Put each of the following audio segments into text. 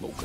僕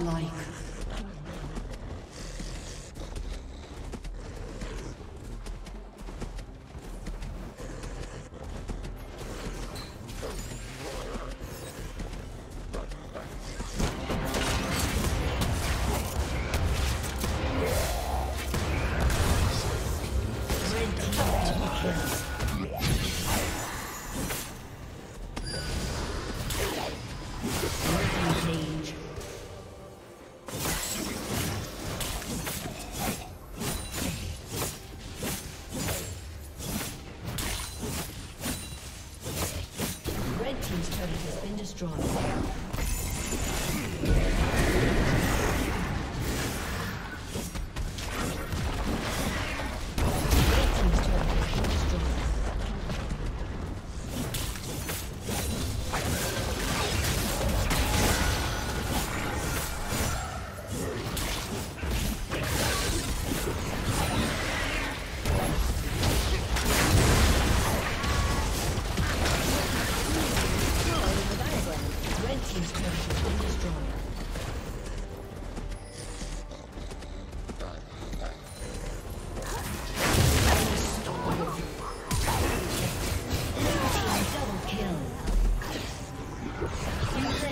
Godlike.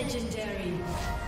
Legendary.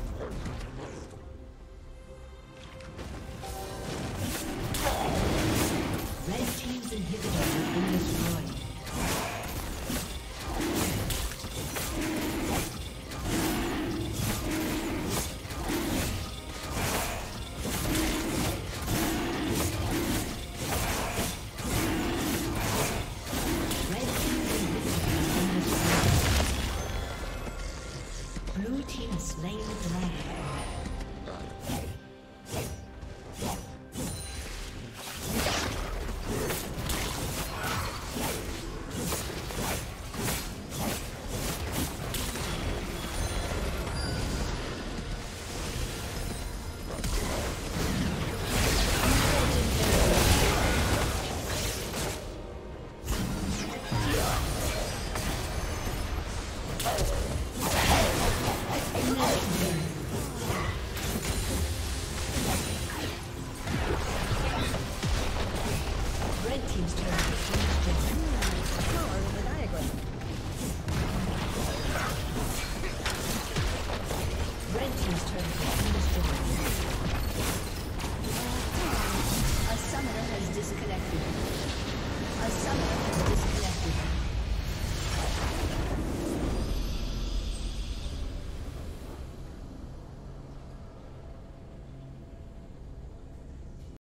Let's go.